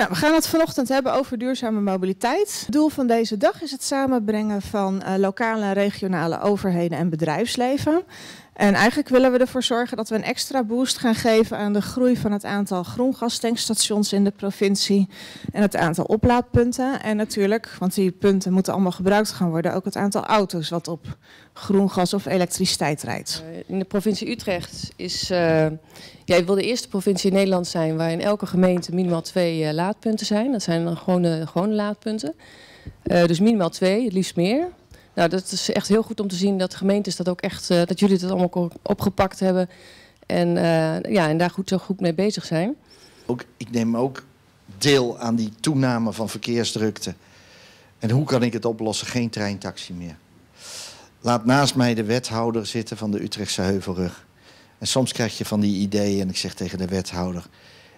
Nou, we gaan het vanochtend hebben over duurzame mobiliteit. Het doel van deze dag is het samenbrengen van uh, lokale en regionale overheden en bedrijfsleven. En eigenlijk willen we ervoor zorgen dat we een extra boost gaan geven aan de groei van het aantal groengastankstations in de provincie en het aantal oplaadpunten. En natuurlijk, want die punten moeten allemaal gebruikt gaan worden, ook het aantal auto's wat op groen gas of elektriciteit rijdt. Uh, in de provincie Utrecht is, ja, ik wil de eerste provincie in Nederland zijn waar in elke gemeente minimaal twee uh, laadpunten zijn. Dat zijn dan gewone laadpunten. dus minimaal twee, het liefst meer. Nou, dat is echt heel goed om te zien dat gemeentes dat ook echt, uh, dat jullie dat allemaal opgepakt hebben. En, uh, ja, en daar goed, zo goed mee bezig zijn. Ook, ik neem ook deel aan die toename van verkeersdrukte. En hoe kan ik het oplossen? Geen treintaxi meer. Laat naast mij de wethouder zitten van de Utrechtse Heuvelrug. En soms krijg je van die ideeën en ik zeg tegen de wethouder...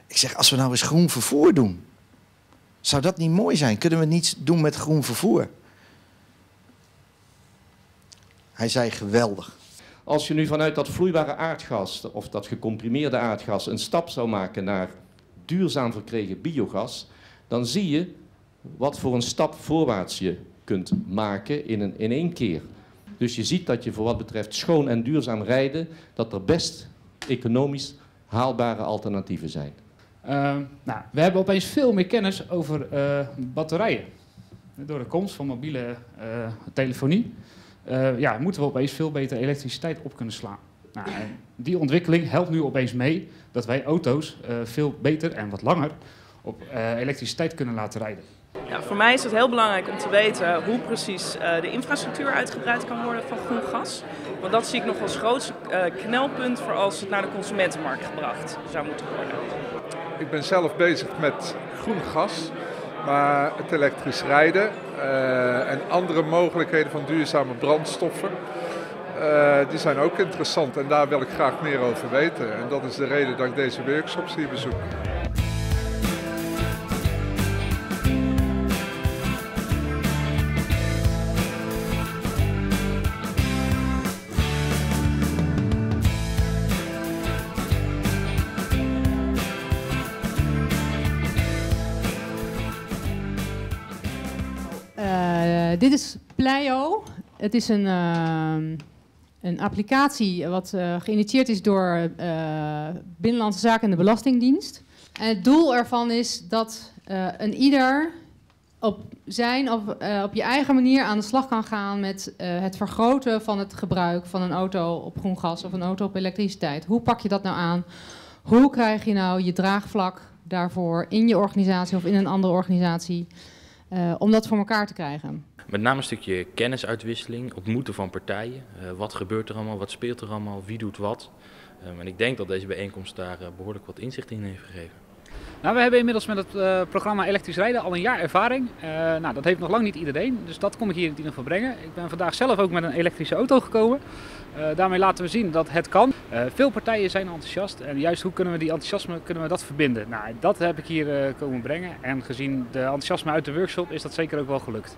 Ik zeg, als we nou eens groen vervoer doen... Zou dat niet mooi zijn? Kunnen we niets doen met groen vervoer? Hij zei geweldig. Als je nu vanuit dat vloeibare aardgas of dat gecomprimeerde aardgas een stap zou maken naar duurzaam verkregen biogas, dan zie je wat voor een stap voorwaarts je kunt maken in, een, in één keer. Dus je ziet dat je voor wat betreft schoon en duurzaam rijden, dat er best economisch haalbare alternatieven zijn. Uh, nou, we hebben opeens veel meer kennis over uh, batterijen. Door de komst van mobiele uh, telefonie uh, ja, moeten we opeens veel beter elektriciteit op kunnen slaan. Nou, die ontwikkeling helpt nu opeens mee dat wij auto's uh, veel beter en wat langer op uh, elektriciteit kunnen laten rijden. Ja, voor mij is het heel belangrijk om te weten hoe precies de infrastructuur uitgebreid kan worden van groen gas. Want dat zie ik nog als grootste knelpunt voor als het naar de consumentenmarkt gebracht zou moeten worden. Ik ben zelf bezig met groen gas. Maar het elektrisch rijden uh, en andere mogelijkheden van duurzame brandstoffen, uh, die zijn ook interessant en daar wil ik graag meer over weten. En dat is de reden dat ik deze workshops hier bezoek. Dit is Pleio. Het is een, uh, een applicatie wat uh, geïnitieerd is door Binnenlandse Zaken en de Belastingdienst. En het doel ervan is dat een ieder op zijn of op je eigen manier aan de slag kan gaan met het vergroten van het gebruik van een auto op groen gas of een auto op elektriciteit. Hoe pak je dat nou aan? Hoe krijg je nou je draagvlak daarvoor in je organisatie of in een andere organisatie? Om dat voor elkaar te krijgen. Met name een stukje kennisuitwisseling, ontmoeten van partijen. Uh, wat gebeurt er allemaal, wat speelt er allemaal, wie doet wat. Um, en ik denk dat deze bijeenkomst daar uh, behoorlijk wat inzicht in heeft gegeven. Nou, we hebben inmiddels met het uh, programma Elektrisch Rijden al een jaar ervaring. Nou, dat heeft nog lang niet iedereen, dus dat kom ik hier in ieder geval brengen. Ik ben vandaag zelf ook met een elektrische auto gekomen. Daarmee laten we zien dat het kan. veel partijen zijn enthousiast en juist hoe kunnen we die enthousiasme kunnen we dat verbinden? Nou, dat heb ik hier komen brengen en gezien de enthousiasme uit de workshop is dat zeker ook wel gelukt.